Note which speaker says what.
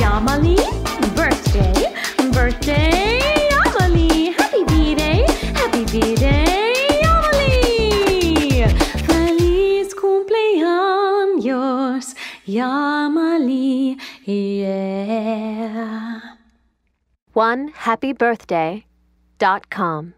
Speaker 1: Yamali, birthday, birthday, Yamali. Happy B-Day, happy B-Day, Yamali. Feliz cumpleaños, Yamali, yeah.
Speaker 2: One happy birthday dot com.